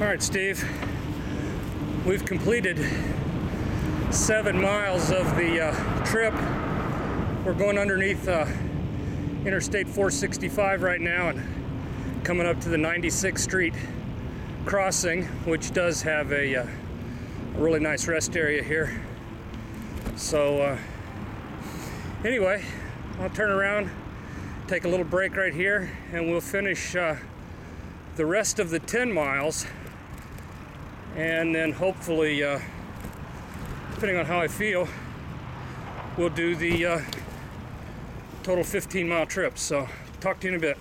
All right, Steve. We've completed seven miles of the uh, trip. We're going underneath uh, Interstate 465 right now and coming up to the 96th Street crossing, which does have a, uh, a really nice rest area here. So, uh, anyway, I'll turn around, take a little break right here, and we'll finish uh, the rest of the 10 miles. And then hopefully, uh, depending on how I feel, we'll do the uh, total 15 mile trip. So, talk to you in a bit.